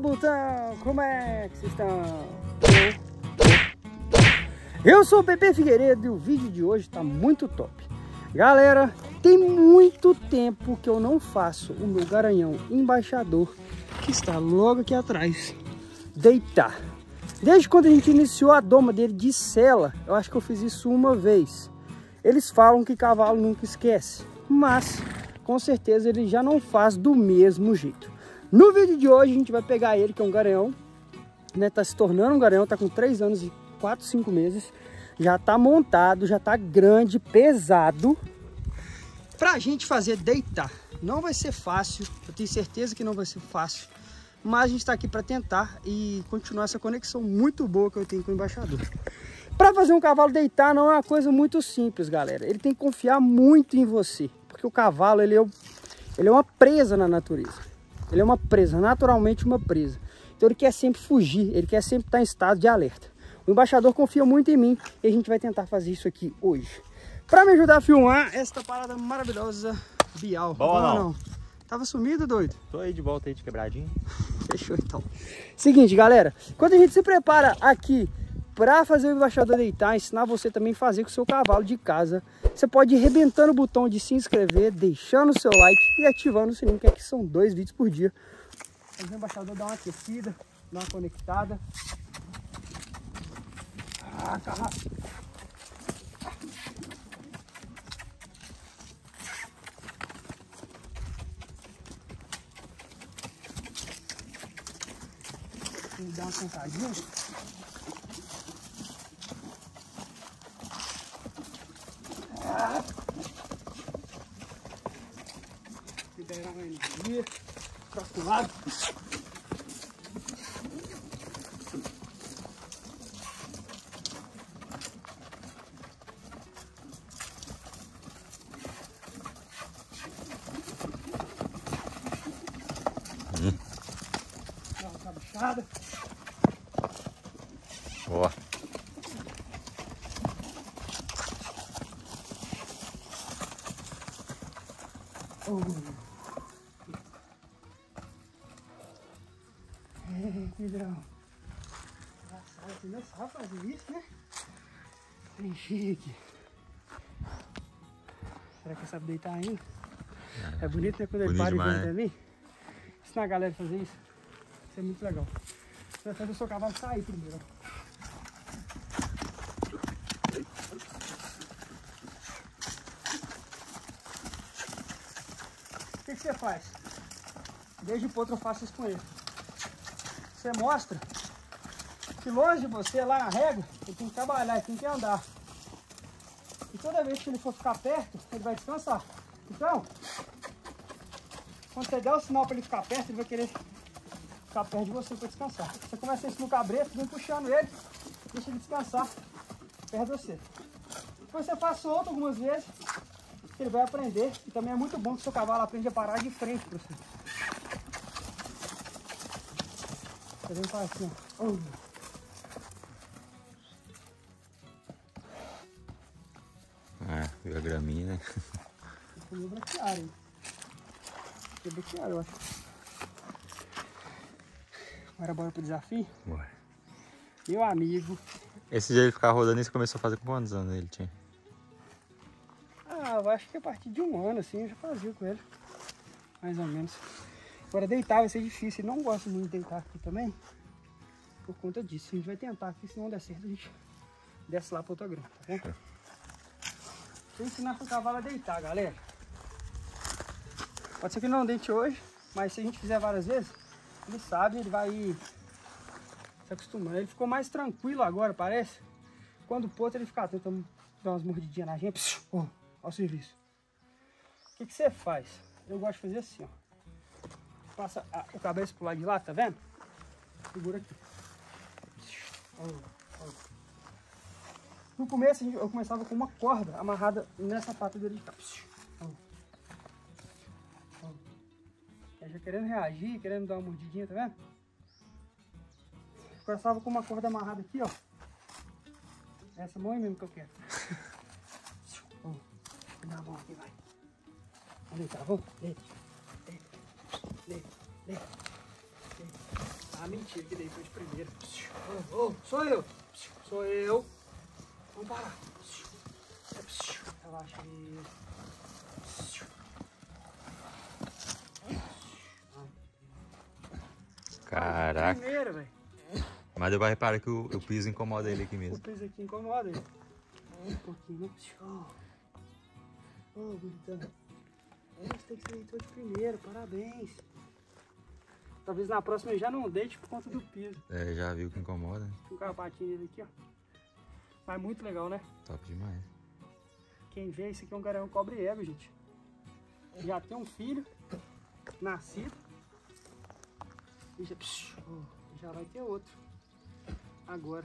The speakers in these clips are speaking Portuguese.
Botão, como é que vocês estão? Eu sou o Pepe Figueiredo e o vídeo de hoje está muito top. Galera, tem muito tempo que eu não faço o meu garanhão embaixador, que está logo aqui atrás, deitar. Desde quando a gente iniciou a doma dele de sela, eu acho que eu fiz isso uma vez. Eles falam que cavalo nunca esquece, mas com certeza ele já não faz do mesmo jeito. No vídeo de hoje a gente vai pegar ele, que é um garanhão, né? Tá se tornando um garanhão, tá com 3 anos e 4, 5 meses. Já tá montado, já tá grande, pesado. Pra gente fazer deitar. Não vai ser fácil, eu tenho certeza que não vai ser fácil. Mas a gente tá aqui para tentar e continuar essa conexão muito boa que eu tenho com o embaixador. Para fazer um cavalo deitar não é uma coisa muito simples, galera. Ele tem que confiar muito em você. Porque o cavalo, ele é, ele é uma presa na natureza. Ele é uma presa, naturalmente uma presa. Então ele quer sempre fugir, ele quer sempre estar em estado de alerta. O embaixador confia muito em mim e a gente vai tentar fazer isso aqui hoje. Para me ajudar a filmar esta parada maravilhosa, Bial. Bom não? não? Tava sumido, doido? Tô aí de volta aí de quebradinho. Fechou então. Seguinte, galera. Quando a gente se prepara aqui para fazer o embaixador deitar, ensinar você também a fazer com o seu cavalo de casa. Você pode ir rebentando o botão de se inscrever, deixando o seu like e ativando o sininho, que aqui são dois vídeos por dia. O embaixador dar uma aquecida, dar uma conectada. Ah, carrasco. dar uma sentadinha. Liberar uma energia. Próximo lado. Hum. Dá uma cabeçada. Boa. Oh. É, Pedrão. Engraçado, você não sabe fazer isso, né? Tem chique. Será que sabe deitar ainda? É, é bonito, né? Quando ele para demais, e vem né? mim. Ensinar a galera a fazer isso. Isso é muito legal. Você vai fazer o seu cavalo sair primeiro. que, que você faz? Desde o potro eu faço isso com ele. Você mostra que longe de você, lá na régua, ele tem que trabalhar, ele tem que andar. E toda vez que ele for ficar perto, ele vai descansar. Então, quando você der o sinal para ele ficar perto, ele vai querer ficar perto de você para descansar. Você começa isso no cabresto, vem puxando ele, deixa ele descansar perto de você. Depois você faz solto algumas vezes, ele vai aprender. E também é muito bom que seu cavalo aprende a parar de frente para você. Você vem para assim, ó. Comeu braquiário? Comeu braquiário, eu acho. Agora bora pro desafio? Bora. Meu amigo. Esse dia ele ficar rodando, você começou a fazer com quantos anos ele tinha? eu acho que a partir de um ano assim eu já fazia com ele. Mais ou menos. Agora deitar vai ser difícil. Ele não gosta muito de deitar aqui também. Por conta disso. A gente vai tentar aqui, se não der certo, a gente desce lá pro outro grão, tá bom? Vou ensinar pro cavalo a deitar, galera. Pode ser que não deite hoje, mas se a gente fizer várias vezes, ele sabe, ele vai se acostumando. Ele ficou mais tranquilo agora, parece. Quando o potro ele fica tentando dar umas mordidinhas na gente. Oh, ao serviço. O que, que você faz? Eu gosto de fazer assim, ó. Passa o cabeça pro lado de lá, tá vendo? Segura aqui. No começo eu começava com uma corda amarrada nessa pata dele de cá. Já querendo reagir, querendo dar uma mordidinha, tá vendo? Começava com uma corda amarrada aqui, ó. Essa mão mesmo que eu quero. Dá a mão aqui, vai. Vamos deitar, vamos. Deita. Deita. Deita. Deita. Ah, mentira que deitou de primeiro. Oh, oh, sou eu. Sou eu. Vamos parar. Relaxa aí. Caraca. Primeiro, velho. Mas deu pra reparar que o, o piso incomoda ele aqui O mesmo. peso aqui incomoda ele. Um pouquinho, né? Oh, oh bonitão. Você tem que ser leitor de primeiro, parabéns. Talvez na próxima eu já não deite por conta do piso. É, já viu que incomoda, né? Tem um carpatinho dele aqui, ó. Mas muito legal, né? Top demais. Quem vê, esse aqui é um garanhão cobre ego, gente. Já tem um filho nascido. E já, já vai ter outro. Agora.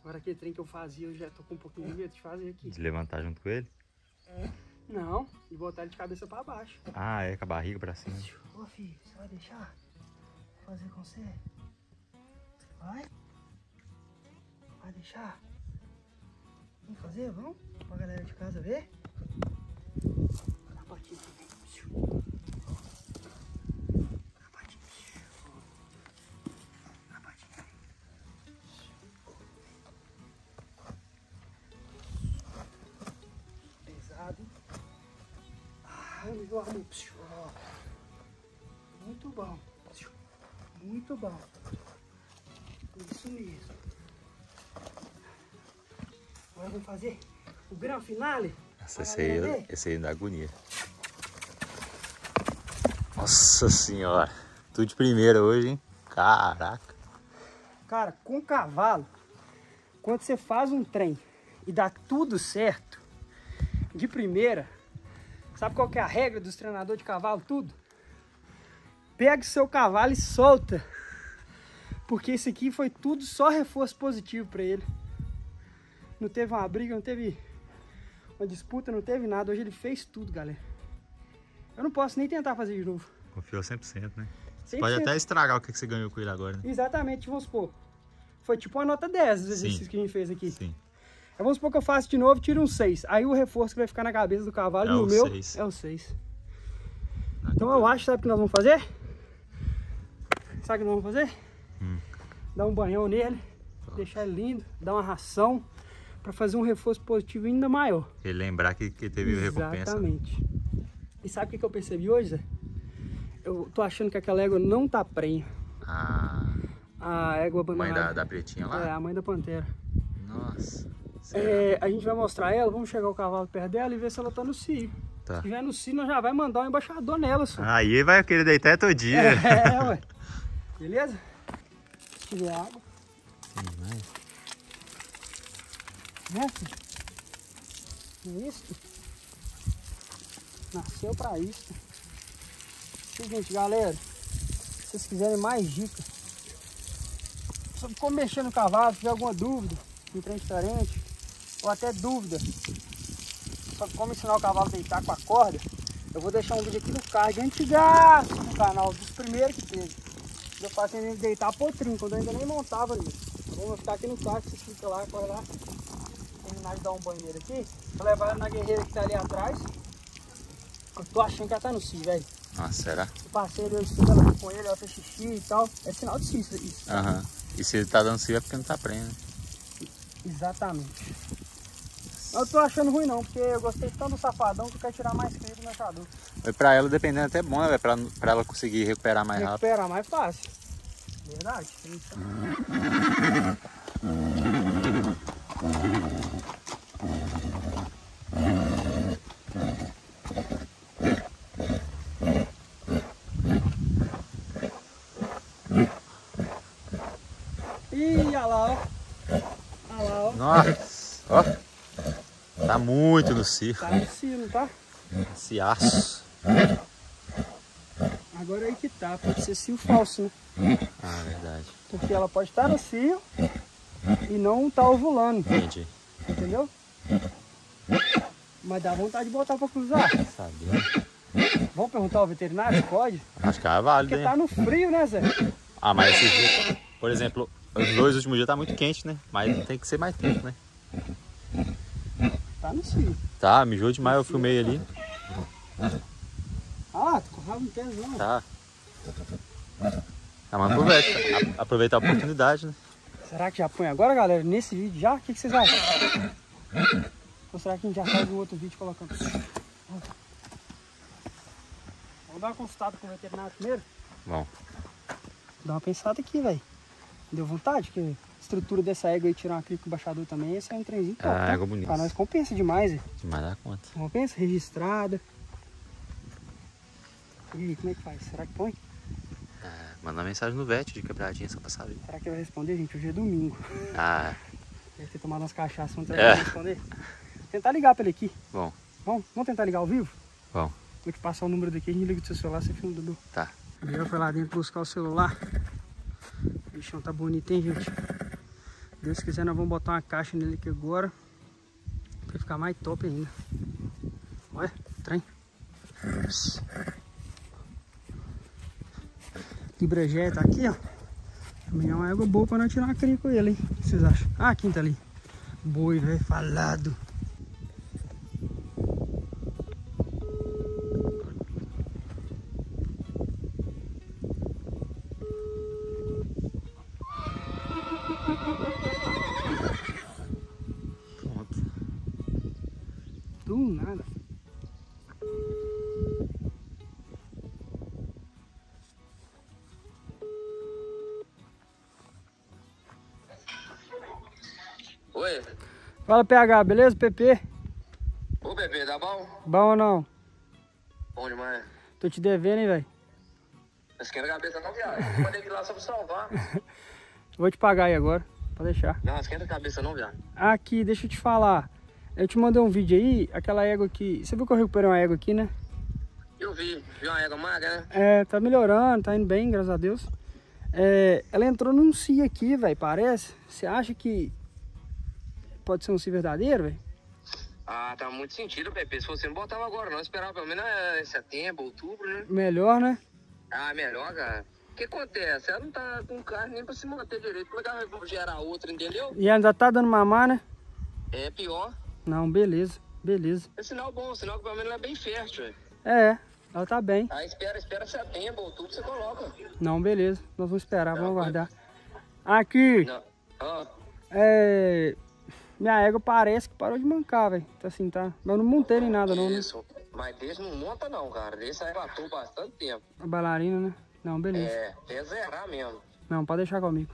Agora aquele trem que eu fazia, eu já tô com um pouquinho de medo de fazer aqui. De levantar junto com ele? Não, e botar ele de cabeça pra baixo. Ah, é, com a barriga pra cima. Ô filho, você vai deixar fazer com você? Vai? Vai deixar? Vamos fazer? Vamos? Pra galera de casa ver? Dá a patinha também. Dá a patinha. Dá a patinha. Pesado. Ah, meu amor. Muito bom. Muito bom. Isso mesmo. Agora vamos fazer o grande finale. Pra esse, aí, ver. esse aí dá agonia. Nossa senhora. Tudo de primeira hoje, hein? Caraca. Cara, com cavalo, quando você faz um trem e dá tudo certo, de primeira, sabe qual que é a regra dos treinadores de cavalo? Tudo. Pega o seu cavalo e solta. Porque esse aqui foi tudo só reforço positivo para ele. Não teve uma briga, não teve uma disputa, não teve nada. Hoje ele fez tudo, galera. Eu não posso nem tentar fazer de novo. Confiou 100%, né? 100%. Pode até estragar o que você ganhou com ele agora, né? Exatamente, vamos supor. Foi tipo uma nota 10 os exercícios Sim. que a gente fez aqui. Sim. Aí vamos supor que eu faço de novo e tiro um 6. Aí o reforço que vai ficar na cabeça do cavalo É e o o meu seis. é o 6. Então eu acho, sabe o que nós vamos fazer? Sabe o que nós vamos fazer? Hum. Dar um banhão nele, deixar ele lindo, dar uma ração para fazer um reforço positivo ainda maior. Ele lembrar que, que teve recompensa. né? Exatamente. E sabe o que que eu percebi hoje, Zé? Eu tô achando que aquela égua não tá prenha. Ah, A égua mãe abandonada. da, da pretinha lá? É, a mãe da pantera. Nossa. É, a gente vai mostrar ela, vamos chegar o cavalo perto dela e ver se ela tá no cio. Tá. Se tiver no cio, nós já vai mandar um embaixador nela, só. Aí vai querer deitar todo dia. É, ué. Beleza? Se tiver água. Né, filho? É isso? Nasceu pra isso. Seguinte, galera. Se vocês quiserem mais dicas sobre como mexer no cavalo, se tiver alguma dúvida, um trem diferente, ou até dúvida sobre como ensinar o cavalo a deitar com a corda, eu vou deixar um vídeo aqui no card antigaço no canal, dos primeiros que teve. Eu faço ele deitar potrinho, quando eu ainda nem montava ali. Eu vou ficar aqui no card, vocês ficam lá, corre lá. De dar um banheiro aqui. Vou levar ela na guerreira que tá ali atrás. Eu tô achando que ela tá no cio, velho. Nossa, será? Passei ali, eu estudo ela com ele, ela fez xixi e tal. É sinal de cio isso. Aham. E se ele tá dando cio é porque não tá prendo. né? Exatamente. Eu tô achando ruim não, porque eu gostei tanto do safadão que eu quero tirar mais cria do mexador. E pra ela, dependendo, é até bom, né? velho? Pra, pra ela conseguir recuperar mais rápido. Recupera mais fácil. Verdade. Isso. Ih, olha lá, ó. Olha lá, ó. Tá muito no cio. Tá no sino, tá? Esse aço. Agora aí que tá, pode ser cio falso, né? Ah, verdade. Porque ela pode estar no cio e não tá ovulando, Entendi. entendeu? Mas dá vontade de botar pra cruzar. Sabia. Vamos perguntar ao veterinário se pode? Acho que é válido, Porque hein? tá no frio, né, Zé? Ah, mas esses dias, por exemplo, os dois últimos dias tá muito quente, né? Mas tem que ser mais tempo, né? Tá no frio. Tá, mijou demais, eu filmei ali. Ah, tu correu um tesão. Tá. Tá, mas aproveita. A- Aproveitar a oportunidade, né? Será que já põe agora, galera? Nesse vídeo já? O que, que vocês acham? Ou será que a gente já faz um outro vídeo colocando? Vamos dar uma consultada com o veterinário primeiro? Bom, Dá uma pensada aqui, velho. Deu vontade? Que a estrutura dessa égua aí, tirar uma cria com o baixador também, esse é um trenzinho top, Ah, tá? égua bonita. Pra nós compensa demais, hein? demais dá conta. Compensa? Registrada. E como é que faz? Será que põe? Manda uma mensagem no VET de quebradinha só pra saber. Será que vai responder, gente? Hoje é domingo. Ah, Deve ter tomado umas cachaças, não É. vai responder. Tentar ligar pra ele aqui. bom, Vamos, vamos tentar ligar ao vivo? bom, Vou te passar o número daqui, a gente liga do seu celular, você filma, Dudu. tá. Eu foi lá dentro buscar o celular. O bichão tá bonito, hein, gente? Deus quiser, nós vamos botar uma caixa nele aqui agora. Pra ficar mais top ainda. Olha, trem. Libragé tá aqui, ó. Também é uma água boa pra nós tirar uma cria com ele, hein? O que vocês acham? Ah, a quinta ali. Boi, velho, falado. Fala, PH, beleza? PP? ô bebê, tá bom? Bom ou não? Bom demais. Tô te devendo, hein, velho? Não esquenta a cabeça não, viado. Mandei aqui lá só pra salvar. Vou te pagar aí agora. Pode deixar. Não, esquenta a cabeça não, viado. Aqui, deixa eu te falar. Eu te mandei um vídeo aí, aquela égua aqui. Você viu que eu recuperei uma égua aqui, né? Eu vi, vi uma égua magra, né? É, tá melhorando, tá indo bem, graças a Deus. É, ela entrou num si aqui, velho, parece. Você acha que pode ser um si verdadeiro, velho? Ah, tá muito sentido, bebê. Se você não botava agora, não. Esperava pelo menos é, setembro, outubro, né? Melhor, né? Ah, melhor, cara. O que acontece? Ela não tá com carne nem pra se manter direito. Como é que ela vai gerar outra, entendeu? E ainda tá dando mamar, né? É pior. Não, beleza, beleza. É sinal bom, sinal que pelo menos ela é bem fértil, velho. É, ela tá bem. Aí espera, espera setembro, outubro, você coloca. Não, beleza. Nós vamos esperar, vamos aguardar. Aqui, Não. Ah, é. Minha égua parece que parou de mancar, velho. Tá assim, tá? Mas eu não montei nem nada, não, né? isso. Mas desse não monta não, cara. Desse aí matou bastante tempo. A bailarina, né? Não, beleza. É, é zerar mesmo. Não, pode deixar comigo.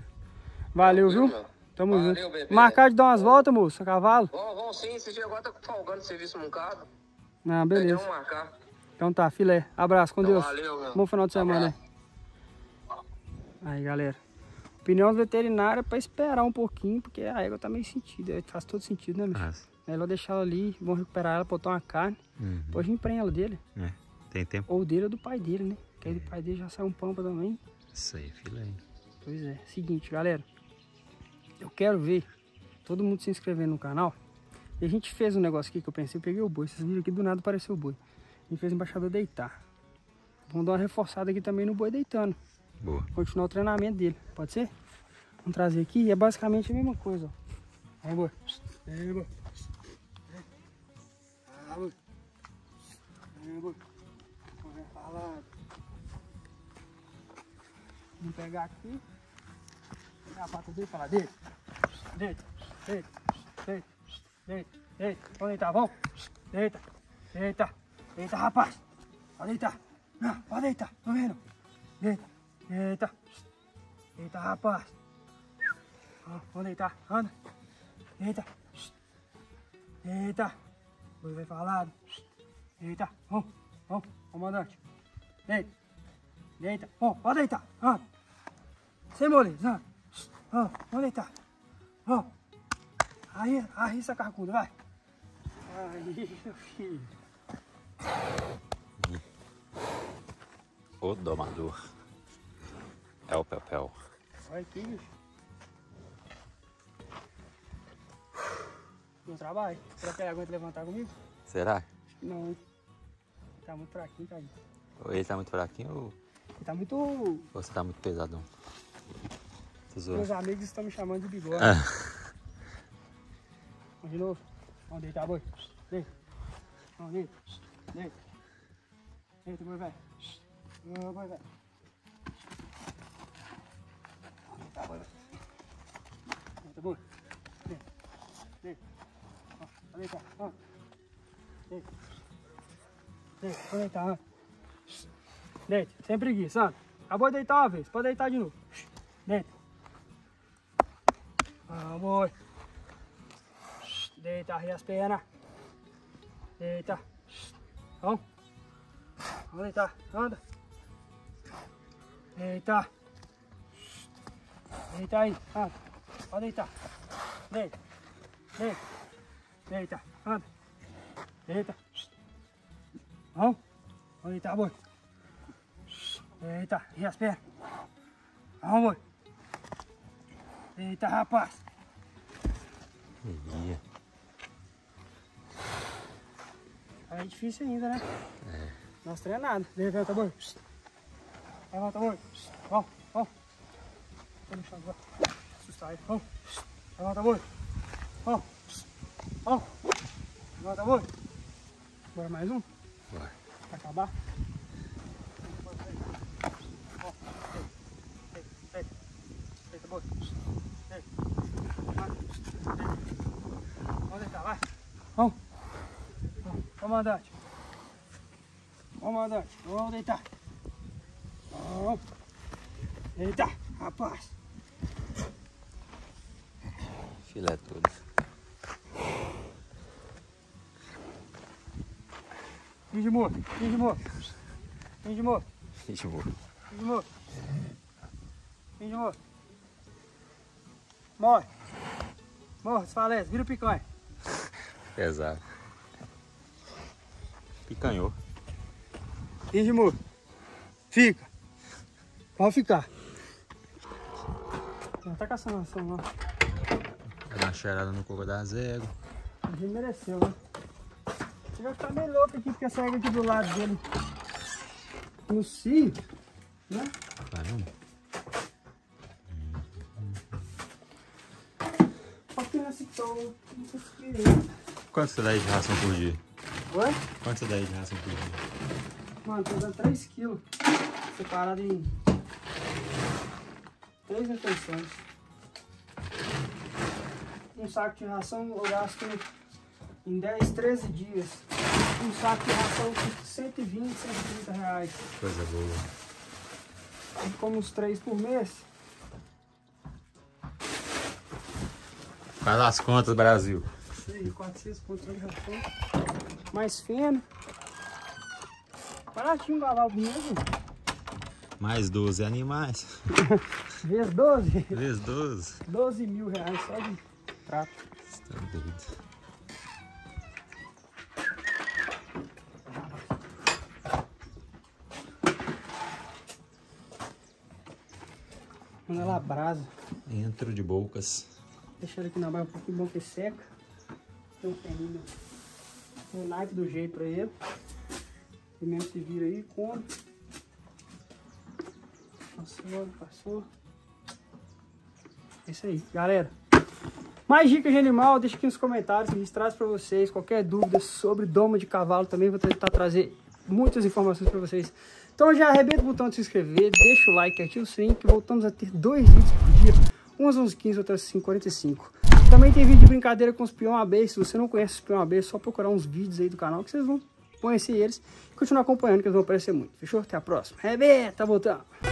Valeu, viu? meu. Tamo Valeu, junto. bebê. Marcar de dar umas voltas, moço, a cavalo? Vamos, vamos sim, esse dia agora tá folgando serviço moncado. Não, Beleza. beleza. Vamos marcar. Então tá, filé. Abraço, com Então, Deus. valeu, meu. Bom final de semana aí. Aí, galera. Opinião do veterinário é pra esperar um pouquinho, porque a égua tá meio sentida. Faz todo sentido, né, bicho? Mas, É Melhor deixar ela ali, vão recuperar ela, botar uma carne. uhum. Depois a gente ela dele. É, tem tempo. Ou dele ou do pai dele, né? Que aí do pai dele já sai um pampa também. Isso aí, filé. Pois é. Seguinte, galera. Eu quero ver todo mundo se inscrevendo no canal. E a gente fez um negócio aqui que eu pensei, eu peguei o boi. Vocês viram aqui do nada apareceu o boi. A gente fez o embaixador deitar. Vamos dar uma reforçada aqui também no boi deitando. Boa. Continuar o treinamento dele. Pode ser? Vamos trazer aqui. E é basicamente a mesma coisa, ó. Aí, boi. Aí, boi. Vamos pegar aqui. Pegar a pata dele e falar, deita. Deita, deita, deita, deita, deita. Pode deitar, vamos. Deita, deita, deita, rapaz. Pode deitar. Não, pode deitar, tô vendo. Deita, deita. Deita, rapaz. Vamos deitar, anda. Deita. Deita. Boi vai falar. Deita, vamos, vamos, comandante. Deita, deita. Ó, pode deitar, anda. Sem moleza, anda. Ó, vamos deitar. Ó. Aí, aí essa carcuda, vai. Aí, meu filho. O domador. É o Pepel. Olha aqui, bicho. No trabalho? Será que ele aguenta levantar comigo? Será? Não. Tá muito fraquinho, tadinho. Ou ele tá muito fraquinho ou Ele tá muito. ou você tá muito pesadão? Meus amigos estão me chamando de bigode. Ah, Vamos de novo. Vamos deitar, boi. Deita. Vamos, deita. Deita. Deita, boi, velho. Boi, velho. Vamos deitar, boi, velho. Deita, boi. Deita. Deita. Ó, Vamos deitar. Ó. Deita. Deita. Vamos deitar. Deita. Sem preguiça, anda. Acabou de deitar uma vez. Pode deitar de novo. Deita. Vamos. Deita, arria as pernas. Deita. Vamos. Vamos deitar. Anda. Deita. Deita aí. Anda. Pode deitar. Deita. Deita. Deita. Anda. Deita. Vamos. Vamos deitar, boi. Deita. Arria as pernas. Vamos, boi. Deita, rapaz. ia. É difícil ainda, né? É. Nossa, treinado. Levanta, boi. Levanta, boi. Vamos, vamos. Vou deixar agora. Assustar ele. Vamos. Levanta, boi. Vamos. Vamos. Levanta, boi. Bora mais um? Bora. Pra acabar? Vai. Vamos deitar, vai. Vamos. Vamos, comandante. Comandante, vamos deitar. Vamos. Deitar, rapaz. Filé todo. Finge morto, finge morto. Finge morto, Ixi, vou. finge morto. Finge morto. Morre. Morre, desfalece, vira o picanha. Pesado. Picanhou. Finge morto. Fica. Pode ficar. Não tá caçando ação, não. Vai dar uma cheirada no coco da zego. A gente mereceu, né? Você vai ficar meio louco aqui, porque essa água aqui do lado dele. No cio, né? Caramba. Quanto você dá aí de ração por dia? Oi? Quanto você dá aí de ração por dia? Mano, tô dando 3 quilos. Separado em 3 refeições. Um saco de ração eu gasto em 10, 13 dias. Um saco de ração custa 120, 130 reais. Coisa boa. Eu como uns 3 por mês. Faz as contas, Brasil. Aí, 400 pontos de ração. Mais feno. Baratinho o cavalo mesmo. Mais 12 animais. Vezes 12. Vezes 12. 12 mil reais só de trato. Você tá doido. Manda lá brasa. Entro de bocas. Deixa ele aqui na baia um pouquinho bom que seca. Tem um ferrinho no naipe do jeito pra ele. Ele mesmo se vira aí, come. Passou, passou. É isso aí, galera. Mais dicas de animal, deixa aqui nos comentários, a gente traz pra vocês. Qualquer dúvida sobre doma de cavalo também, vou tentar trazer muitas informações pra vocês. Então já arrebenta o botão de se inscrever, deixa o like, ativa o sininho, que voltamos a ter dois vídeos por dia. Umas às 15, outras às 5h45. Também tem vídeo de brincadeira com os peão AB. Se você não conhece os peão AB, é só procurar uns vídeos aí do canal que vocês vão conhecer eles. E continuar acompanhando, que eles vão aparecer muito. Fechou? Até a próxima. Arrebenta, voltamos!